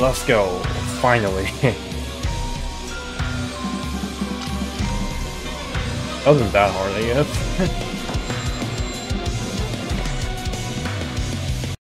Let's go. Finally. that wasn't that hard, I guess.